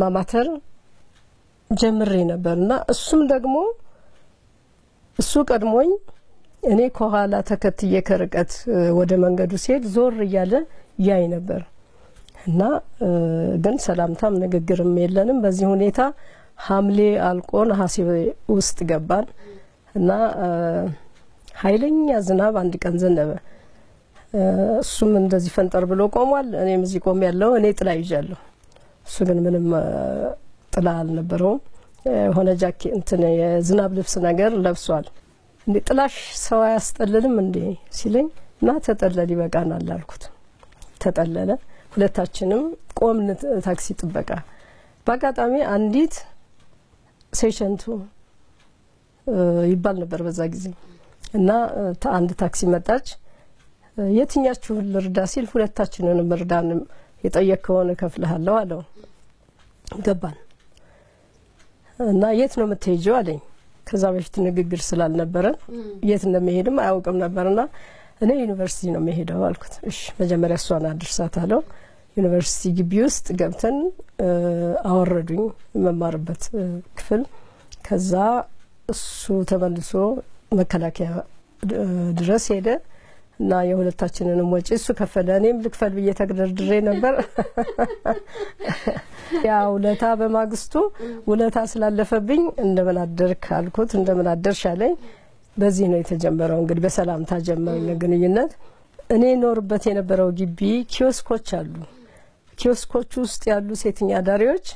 ማማተር ጀምሬ ነበር እና እሱም ደግሞ እሱ ቀድሞኝ እኔ ከኋላ ተከትዬ ከርቀት ወደ መንገዱ ሲሄድ ዞር እያለ ያይ ነበር እና ግን ሰላምታም ንግግርም የለንም። በዚህ ሁኔታ ሐምሌ አልቆ ነሐሴ ውስጥ ገባን እና ኃይለኛ ዝናብ አንድ ቀን ዘነበ። እሱም እንደዚህ ፈንጠር ብሎ ቆሟል። እኔም እዚህ ቆም ያለው እኔ ጥላ ይዣለሁ። እሱ ግን ምንም ጥላ አልነበረውም። የሆነ ጃኬ እንትን የዝናብ ልብስ ነገር ለብሷል። እንዴ ጥላሽ ሰው አያስጠልልም እንዴ ሲለኝ እና ተጠለል ይበቃናል አልኩት። ተጠለለ። ሁለታችንም ቆምን ታክሲ ጥበቃ። በአጋጣሚ አንዲት ሴሸንቱ ይባል ነበር በዛ ጊዜ እና አንድ ታክሲ መጣች። የትኛችሁን ልርዳ ሲል ሁለታችንንም እርዳንም የጠየቅ ከሆነ እከፍልሃለሁ አለው። ገባን እና የት ነው የምትሄጀው አለኝ። ከዛ በፊት ንግግር ስላልነበረን የት እንደሚሄድም አያውቅም ነበርና እኔ ዩኒቨርሲቲ ነው የሚሄደው አልኩት። እሺ መጀመሪያ እሷን አድርሳት አለው። ዩኒቨርሲቲ ግቢ ውስጥ ገብተን አወረዱኝ የመማርበት ክፍል። ከዛ እሱ ተመልሶ መከላከያ ድረስ ሄደ እና የሁለታችንንም ወጪ እሱ ከፈለ። እኔም ልክፈል ብዬ ተግደርድሬ ነበር። ያ ውለታ በማግስቱ ውለታ ስላለፈብኝ እንደምን አደርክ አልኩት። እንደምን አደርሽ አለኝ። በዚህ ነው የተጀመረው። እንግዲህ በሰላምታ ጀመርን ግንኙነት። እኔ ኖርበት የነበረው ግቢ ኪዮስኮች አሉ። ኪዮስኮች ውስጥ ያሉ ሴተኛ አዳሪዎች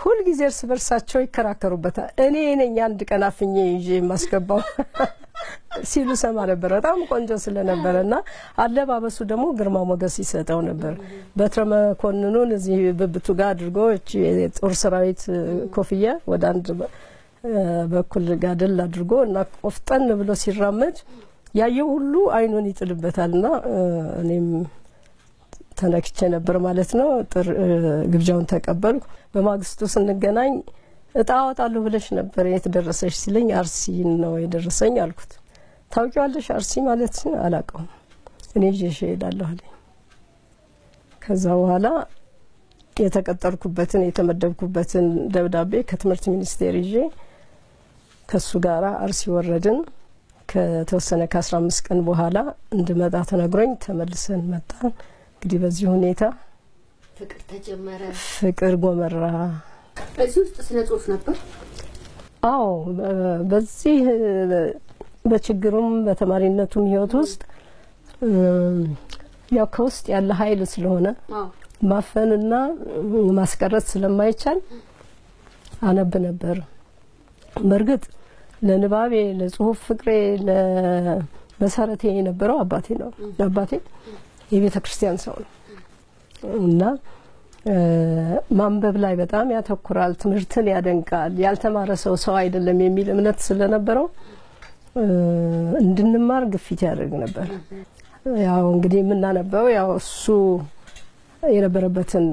ሁልጊዜ እርስ በርሳቸው ይከራከሩበታል። እኔ ነኝ አንድ ቀን አፍኜ ይዤ የማስገባው ሲሉ ሰማ ነበር። በጣም ቆንጆ ስለነበረ እና አለባበሱ ደግሞ ግርማ ሞገስ ይሰጠው ነበር። በትረ መኮንኑን እዚህ ብብቱ ጋር አድርጎ የጦር ሰራዊት ኮፍያ ወደ አንድ በኩል ጋደል አድርጎ እና ቆፍጠን ብሎ ሲራመድ ያየው ሁሉ አይኑን ይጥልበታል እና እኔም ተነክቼ ነበር ማለት ነው። ግብዣውን ተቀበልኩ። በማግስቱ ስንገናኝ እጣ አወጣለሁ ብለሽ ነበር የት ደረሰሽ ሲለኝ አርሲ ነው የደረሰኝ አልኩት። ታውቂዋለሽ አርሲ ማለት አላውቀውም እኔ ይዤሽ እሄዳለሁ አለኝ። ከዛ በኋላ የተቀጠርኩበትን የተመደብኩበትን ደብዳቤ ከትምህርት ሚኒስቴር ይዤ ከሱ ጋር አርሲ ወረድን። ከተወሰነ ከአስራ አምስት ቀን በኋላ እንድመጣ ተነግሮኝ ተመልሰን መጣን። እንግዲህ በዚህ ሁኔታ ፍቅር ተጀመረ። ፍቅር ጎመራ። በዚህ ውስጥ ስነ ጽሁፍ ነበር። አዎ በዚህ በችግሩም በተማሪነቱም ህይወት ውስጥ ያው ከውስጥ ያለ ኃይል ስለሆነ ማፈንና ማስቀረት ስለማይቻል አነብ ነበር። በእርግጥ ለንባቤ ለጽሁፍ ፍቅሬ ለመሰረቴ የነበረው አባቴ ነው። አባቴ የቤተ ክርስቲያን ሰው ነው እና ማንበብ ላይ በጣም ያተኩራል፣ ትምህርትን ያደንቃል። ያልተማረ ሰው ሰው አይደለም የሚል እምነት ስለነበረው እንድንማር ግፊት ያደርግ ነበር። ያው እንግዲህ የምናነበው ያው እሱ የነበረበትን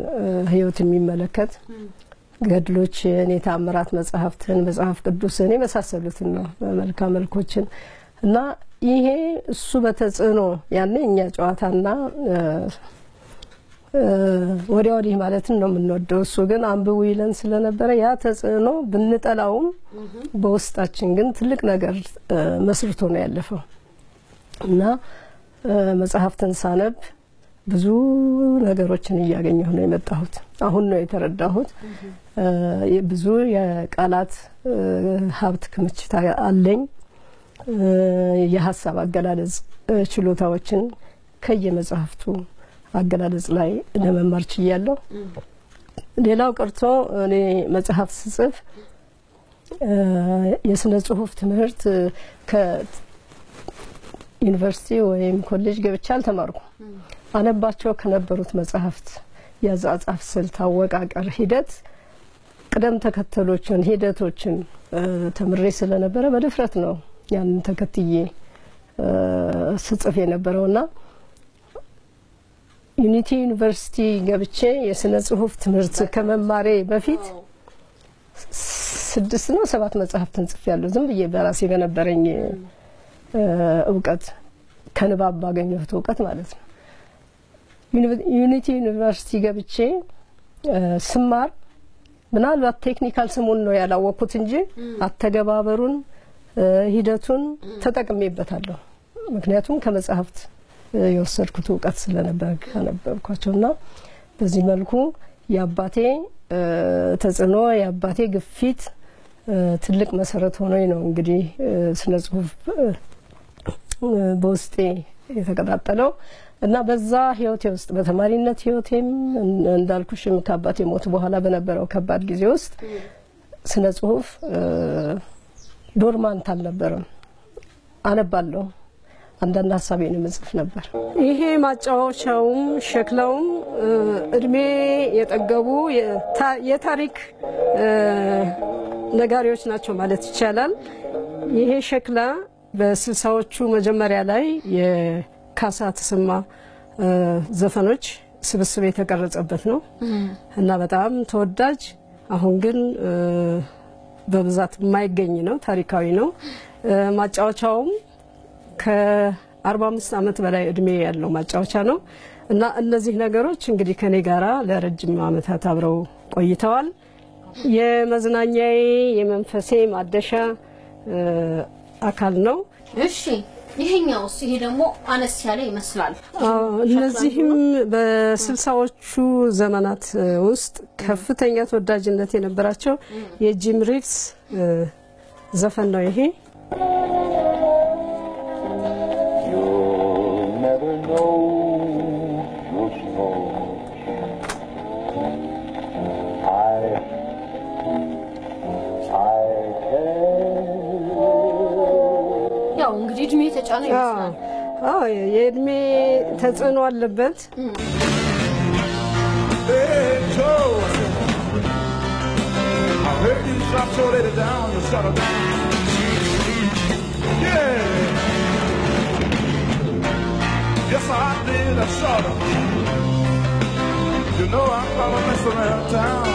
ህይወት የሚመለከት ገድሎችን፣ የታምራት መጽሐፍትን፣ መጽሐፍ ቅዱስን የመሳሰሉትን ነው መልካ መልኮችን እና ይሄ እሱ በተጽዕኖ ያኔ እኛ ጨዋታና ወዲያ ወዲህ ማለትን ነው የምንወደው። እሱ ግን አንብቡ ይለን ስለነበረ ያ ተጽዕኖ ብንጠላውም በውስጣችን ግን ትልቅ ነገር መስርቶ ነው ያለፈው እና መጽሐፍትን ሳነብ ብዙ ነገሮችን እያገኘሁ ነው የመጣሁት። አሁን ነው የተረዳሁት። ብዙ የቃላት ሀብት ክምችት አለኝ። የሀሳብ አገላለጽ ችሎታዎችን ከየመጽሐፍቱ አገላለጽ ላይ ለመማር ችያለሁ። ሌላው ቀርቶ እኔ መጽሐፍ ስጽፍ የስነ ጽሁፍ ትምህርት ከዩኒቨርሲቲ ወይም ኮሌጅ ገብቼ አልተማርኩም። አነባቸው ከነበሩት መጽሐፍት የአጻጻፍ ስልት፣ አወቃቀር፣ ሂደት ቅደም ተከተሎችን ሂደቶችን ተምሬ ስለነበረ በድፍረት ነው ያንን ተከትዬ ስጽፍ የነበረውና ዩኒቲ ዩኒቨርሲቲ ገብቼ የስነ ጽሁፍ ትምህርት ከመማሬ በፊት ስድስት ነው ሰባት መጽሐፍትን ጽፌያለሁ ዝም ብዬ በራሴ በነበረኝ እውቀት ከንባብ ባገኘሁት እውቀት ማለት ነው። ዩኒቲ ዩኒቨርሲቲ ገብቼ ስማር ምናልባት technical ስሙን ነው ያላወቅኩት እንጂ አተገባበሩን ሂደቱን ተጠቅሜበታለሁ። ምክንያቱም ከመጽሐፍት የወሰድኩት እውቀት ስለነበር ካነበብኳቸው እና በዚህ መልኩ የአባቴ ተጽዕኖ የአባቴ ግፊት ትልቅ መሰረት ሆኖኝ ነው እንግዲህ ስነ ጽሁፍ በውስጤ የተቀጣጠለው እና በዛ ህይወቴ ውስጥ በተማሪነት ህይወቴም እን- እንዳልኩሽም ከአባቴ ሞት በኋላ በነበረው ከባድ ጊዜ ውስጥ ስነ ጽሁፍ ዶርማንት አልነበረም። አነባለሁ። አንዳንድ ሀሳቤን የምጽፍ ነበር። ይሄ ማጫወቻውም ሸክላውም እድሜ የጠገቡ የታ- የታሪክ ነጋሪዎች ናቸው ማለት ይቻላል። ይሄ ሸክላ በስልሳዎቹ መጀመሪያ ላይ የካሳ ተሰማ ዘፈኖች ስብስብ የተቀረጸበት ነው እና በጣም ተወዳጅ አሁን ግን በብዛት የማይገኝ ነው። ታሪካዊ ነው። ማጫወቻውም ከ45 ዓመት በላይ እድሜ ያለው ማጫወቻ ነው እና እነዚህ ነገሮች እንግዲህ ከኔ ጋራ ለረጅም ዓመታት አብረው ቆይተዋል። የመዝናኛዬ የመንፈሴ ማደሻ አካል ነው። እሺ ይሄኛውስ? ይሄ ደግሞ አነስ ያለ ይመስላል። እነዚህም በስልሳዎቹ ዘመናት ውስጥ ከፍተኛ ተወዳጅነት የነበራቸው የጂም ሪቭስ እ፣ ዘፈን ነው ይሄ። እድሜ የተጫነ ይመስላል። አዎ የእድሜ ተጽዕኖ አለበት። Hey, Joe. I heard you shot your lady down, you shut her down. Yeah. Yes, I did, I shot her. You know I'm gonna mess around town.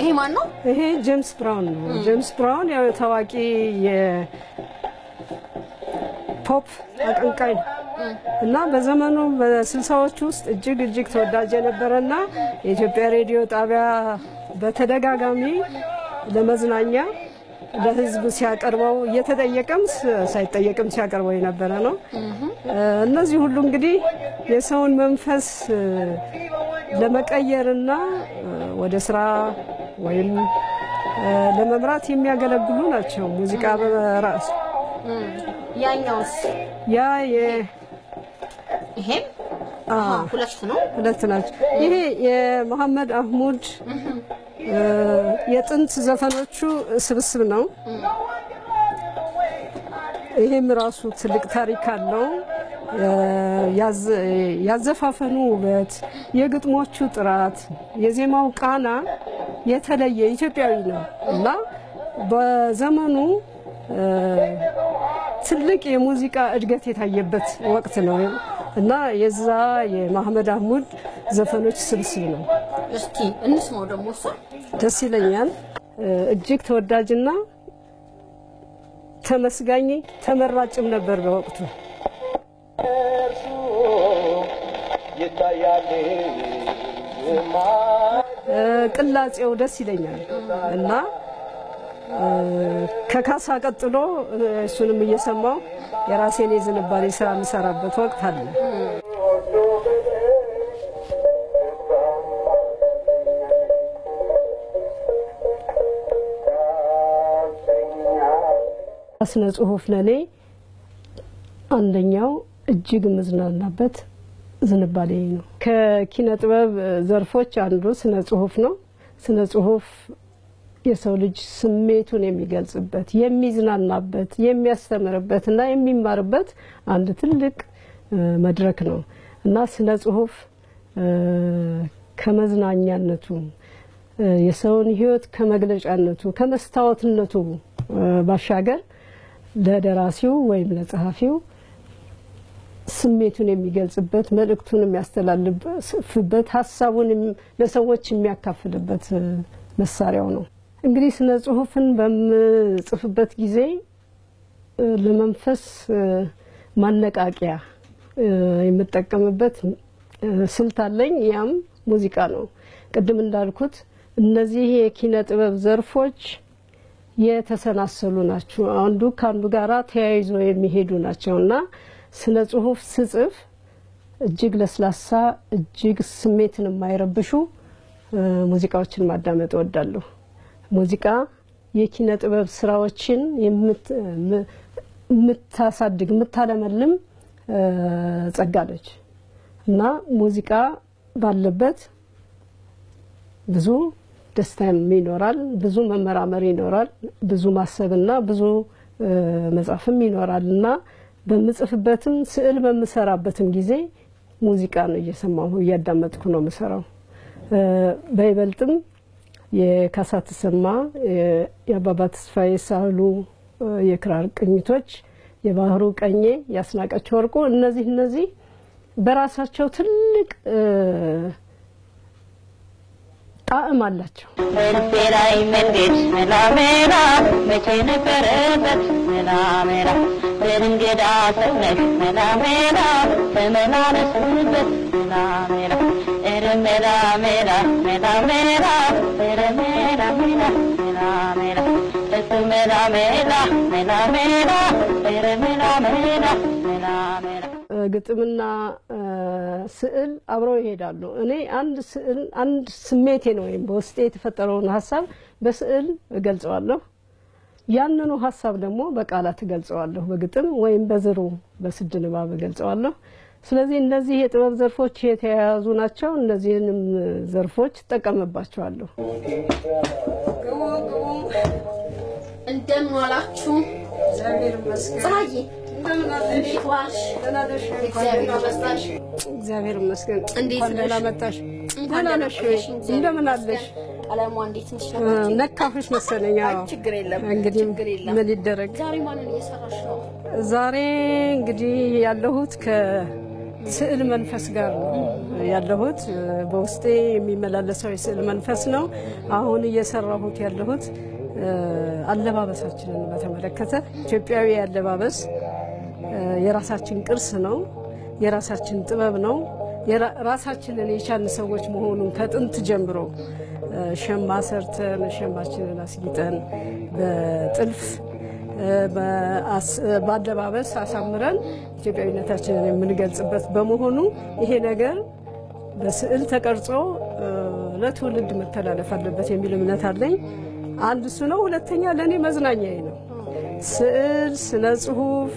ይሄ ማን ነው? ይሄ ጄምስ ብራውን ነው። ጄምስ ብራውን ያው ታዋቂ የፖፕ አቀንቃኝ ነው እና በዘመኑ በስልሳዎቹ ውስጥ እጅግ እጅግ ተወዳጅ የነበረና የኢትዮጵያ ሬዲዮ ጣቢያ በተደጋጋሚ ለመዝናኛ ለሕዝብ ሲያቀርበው እየተጠየቀም ሳይጠየቅም ሲያቀርበው የነበረ ነው። እነዚህ ሁሉ እንግዲህ የሰውን መንፈስ ለመቀየርና ወደ ስራ ወይም ለመምራት የሚያገለግሉ ናቸው። ሙዚቃ በራሱ ያኛውስ? ያ የ- ይሄም ሁለት ነው። ሁለት ናቸው። ይሄ የመሐመድ አህሙድ የጥንት ዘፈኖቹ ስብስብ ነው። ይሄም ራሱ ትልቅ ታሪክ አለው። ያዘፋፈኑ ውበት፣ የግጥሞቹ ጥራት፣ የዜማው ቃና የተለየ ኢትዮጵያዊ ነው እና በዘመኑ ትልቅ የሙዚቃ እድገት የታየበት ወቅት ነው እና የዛ የማህመድ አህሙድ ዘፈኖች ስብስብ ነው። እስቲ እንስማው ደግሞ እሱ ደስ ይለኛል። እጅግ ተወዳጅና ተመስጋኝ ተመራጭም ነበር በወቅቱ። ቅላጼው ደስ ይለኛል እና እ፣ ከካሳ ቀጥሎ እሱንም እየሰማው የራሴን የዝንባሌ ስራ የምሰራበት ወቅት አለ። ስነ ጽሁፍ ለኔ አንደኛው እጅግ የምዝናናበት ዝንባሌ ነው። ከኪነ ጥበብ ዘርፎች አንዱ ስነ ጽሁፍ ነው። ስነ ጽሁፍ የሰው ልጅ ስሜቱን የሚገልጽበት፣ የሚዝናናበት፣ የሚያስተምርበት እና የሚማርበት አንድ ትልቅ መድረክ ነው እና ስነ ጽሁፍ ከመዝናኛነቱ የሰውን ሕይወት ከመግለጫነቱ ከመስታወትነቱ ባሻገር ለደራሲው ወይም ለጸሐፊው ስሜቱን የሚገልጽበት መልእክቱን የሚያስተላልፍበት ሀሳቡን ለሰዎች የሚያካፍልበት መሳሪያው ነው። እንግዲህ ስነ ጽሁፍን በምጽፍበት ጊዜ ለመንፈስ ማነቃቂያ የምጠቀምበት ስልት አለኝ። ያም ሙዚቃ ነው። ቅድም እንዳልኩት እነዚህ የኪነ ጥበብ ዘርፎች የተሰናሰሉ ናቸው። አንዱ ከአንዱ ጋራ ተያይዞ የሚሄዱ ናቸው እና ስነ ጽሁፍ ስጽፍ እጅግ ለስላሳ እጅግ ስሜትን የማይረብሹ ሙዚቃዎችን ማዳመጥ እወዳለሁ። ሙዚቃ የኪነ ጥበብ ስራዎችን የምታሳድግ የምታለመልም እ፣ ጸጋ ነች እና ሙዚቃ ባለበት ብዙ ደስታም ይኖራል፣ ብዙ መመራመር ይኖራል፣ ብዙ ማሰብና ብዙ መጻፍም ይኖራል እና በምጽፍበትም ስዕል በምሰራበትም ጊዜ ሙዚቃ ነው እየሰማሁ እያዳመጥኩ ነው የምሰራው። በይበልጥም የካሳ ተሰማ የአባባ ተስፋዬ ሳህሉ የክራር ቅኝቶች፣ የባህሩ ቀኜ፣ የአስናቀች ወርቁ እነዚህ እነዚህ በራሳቸው ትልቅ ጣዕም አላቸው። ላይ መንገድ መላመላ መቼ ነበረበት መላመላ በድንገዳ ሰውነሽ መላመላ ተመላለስንበት መላመላ ኧረ መላመላ መላመላ ኧረ መላመላ መላመላ እሱ መላመላ መላመላ ኧረ መላመላ መላመላ እ፣ ግጥምና እ፣ ስዕል አብረው ይሄዳሉ። እኔ አንድ ስዕል አንድ ስሜቴን ወይም በውስጤ የተፈጠረውን ሀሳብ በስዕል እገልጸዋለሁ። ያንኑ ሀሳብ ደግሞ በቃላት እገልጸዋለሁ፣ በግጥም ወይም በዝሩ በስድ ንባብ እገልጸዋለሁ። ስለዚህ እነዚህ የጥበብ ዘርፎች የተያያዙ ናቸው። እነዚህንም ዘርፎች እጠቀምባቸዋለሁ። እንደምን ዋላችሁ? ፀሐዬ እንዴት ዋልሽ? እግዚአብሔር ይመስገን። እንዴት ደህና? መጣሽ። ደህና ነሽ ወይ? እንደምን አለሽ? ይመስገን። ቀለሟ እንዴት ነሽ? ነካፍሽ መሰለኝ። አዎ። ችግር የለም እንግዲህ ችግር የለም። ምን ይደረግ። ዛሬ ማንን እየሰራሽ ነው? ዛሬ እንግዲህ ያለሁት ከስዕል መንፈስ ጋር ነው ያለሁት። በውስጤ የሚመላለሰው የስዕል መንፈስ ነው። አሁን እየሰራሁት ያለሁት አለባበሳችንን በተመለከተ ኢትዮጵያዊ አለባበስ የራሳችን ቅርስ ነው፣ የራሳችን ጥበብ ነው። ራሳችንን የቻልን ሰዎች መሆኑን ከጥንት ጀምሮ ሸማ ሰርተን ሸማችንን አስጊጠን በጥልፍ በአለባበስ አሳምረን ኢትዮጵያዊነታችንን የምንገልጽበት በመሆኑ ይሄ ነገር በስዕል ተቀርጾ ለትውልድ መተላለፍ አለበት የሚል እምነት አለኝ። አንድ እሱ ነው። ሁለተኛ ለእኔ መዝናኛዬ ነው። ስዕል፣ ስነ ጽሁፍ፣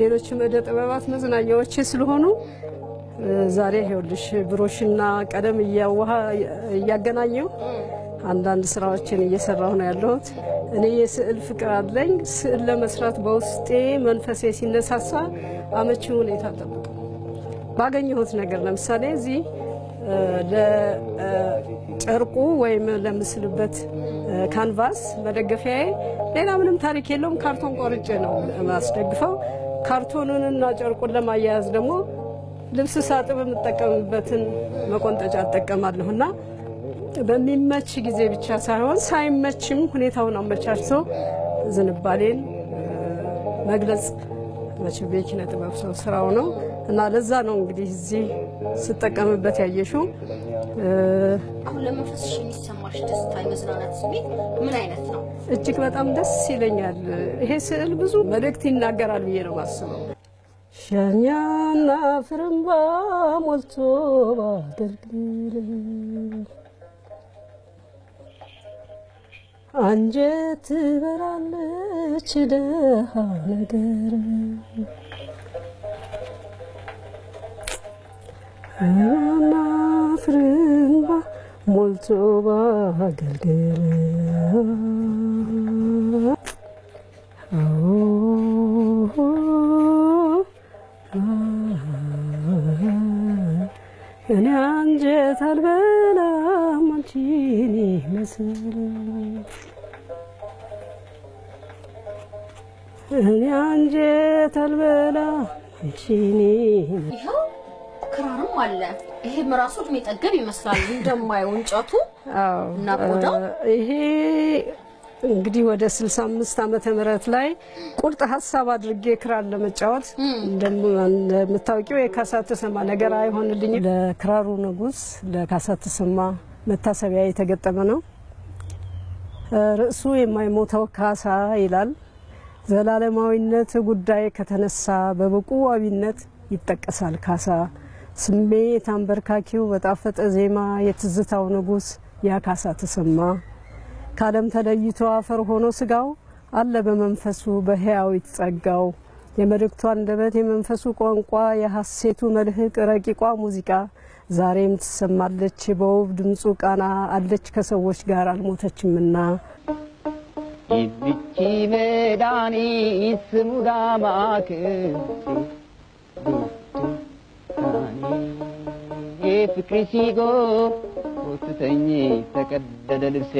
ሌሎችም እደ ጥበባት መዝናኛዎቼ ስለሆኑ ዛሬ ይኸውልሽ ብሮሽና ቀለም እያዋሃ እያገናኘው አንዳንድ ስራዎችን እየሰራሁ ነው ያለሁት። እኔ የስዕል ፍቅር አለኝ። ስዕል ለመስራት በውስጤ መንፈሴ ሲነሳሳ አመቺ ሁኔታ ጠብቁ ባገኘሁት ነገር ለምሳሌ እዚህ ለጨርቁ ወይም ለምስልበት ካንቫስ መደገፊያዬ ሌላ ምንም ታሪክ የለውም። ካርቶን ቆርጬ ነው ማስደግፈው። ካርቶኑንና ጨርቁን ለማያያዝ ደግሞ ልብስ ሳጥብ የምጠቀምበትን መቆንጠጫ እጠቀማለሁ እና በሚመች ጊዜ ብቻ ሳይሆን ሳይመችም ሁኔታውን አመቻችቶ ዝንባሌን መግለጽ መቼም የኪነ ጥበብ ሰው ስራው ነው እና ለዛ ነው እንግዲህ እዚህ ስጠቀምበት ያየሽው። አሁን ለመንፈስሽ የሚሰማሽ ደስታ፣ የመዝናናት ስሜት ምን አይነት ነው? እጅግ በጣም ደስ ይለኛል። ይሄ ስዕል ብዙ መልእክት ይናገራል ብዬ ነው ማስበው። ሸኛና ፍርምባ ሞልቶ ባገልግል አንጀት ትበላለች ደሃ ነገር። ፍርምባ ሞልቶ ባገልግል። እኔ አንጀት አልበላም አንቺን ይመስል እኔ አንጀት አልበላም አንቺን ይመስል ይኸው ክራርም አለ። ይሄም ራሱ እድሜ ጠገብ ይመስላል እንደማየው እንጨቱ እና ቆዳው? ይሄ እንግዲህ ወደ 65 ዓመተ ምህረት ላይ ቁርጥ ሀሳብ አድርጌ ክራር ለመጫወት እንደም- እንደምታውቂው የካሳ ተሰማ ነገር አይሆንልኝም። ለክራሩ ንጉሥ ለካሳ ተሰማ መታሰቢያ የተገጠመ ነው። ርዕሱ የማይሞተው ካሳ ይላል። ዘላለማዊነት ጉዳይ ከተነሳ በብቁ ዋቢነት ይጠቀሳል ካሳ። ስሜት አንበርካኪው በጣፈጠ ዜማ የትዝታው ንጉሥ ያ ካሳ ተሰማ። ከዓለም ተለይቶ አፈር ሆኖ ስጋው አለ በመንፈሱ በሕያዊት ጸጋው የመልእክቱ አንደበት የመንፈሱ ቋንቋ የሐሴቱ መልህቅ ረቂቋ ሙዚቃ ዛሬም ትሰማለች በውብ ድምፁ ቃና አለች ከሰዎች ጋር አልሞተችምና ይዝቺ መድኃኒት ስሙ ዳማከሴ ፍቅሪ ሲጎ ወስትተኝ ተቀደደ ልብሴ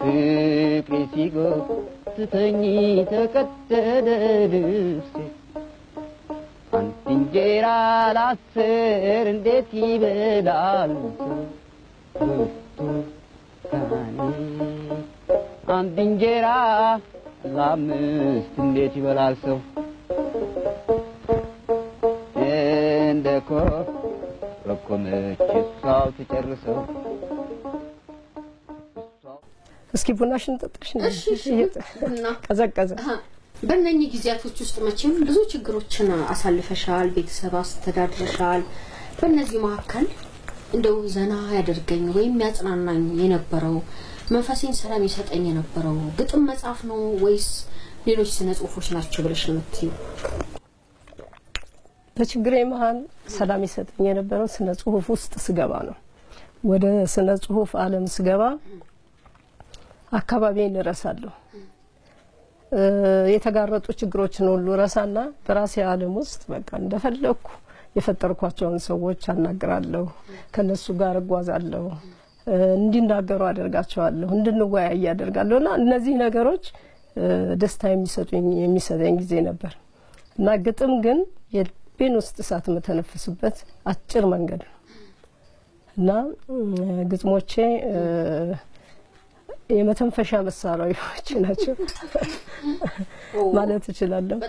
ፍቅሪ ሲጎ ስትተኝ ተቀደደ ልብሴ አንድ እንጀራ ላስር እንዴት ይበላል ሰው ብርቱካኔ አንድ እንጀራ ለአምስት እንዴት ይበላል ሰው? እንደ ኮረኮመች እሷው ትጨርሰው። እስኪ ቡናሽን ጠጣሽ ቀዘቀዘ። በእነኚህ ጊዜያቶች ውስጥ መቼም ብዙ ችግሮችን አሳልፈሻል፣ ቤተሰብ አስተዳድረሻል። በእነዚህ መካከል እንደው ዘና ያደርገኝ ወይም ያጽናናኝ የነበረው መንፈሴን ሰላም ይሰጠኝ የነበረው ግጥም መጽሐፍ ነው ወይስ ሌሎች ስነ ጽሁፎች ናቸው ብለሽ ነው የምትይው? በችግሬ መሀል ሰላም ይሰጠኝ የነበረው ስነ ጽሁፍ ውስጥ ስገባ ነው። ወደ ስነ ጽሁፍ ዓለም ስገባ አካባቢን እረሳለሁ። የተጋረጡ ችግሮችን ሁሉ ረሳና በራሴ ዓለም ውስጥ በቃ እንደፈለግኩ የፈጠርኳቸውን ሰዎች አናግራለሁ፣ ከነሱ ጋር እጓዛለሁ፣ እንዲናገሩ አደርጋቸዋለሁ፣ እንድንወያይ አደርጋለሁ። እና እነዚህ ነገሮች ደስታ የሚሰጡኝ የሚሰጠኝ ጊዜ ነበር። እና ግጥም ግን የልቤን ውስጥ እሳት የምተነፍስበት አጭር መንገድ ነው። እና ግጥሞቼ የመተንፈሻ መሳሪያዎች ናቸው ማለት እችላለሁ።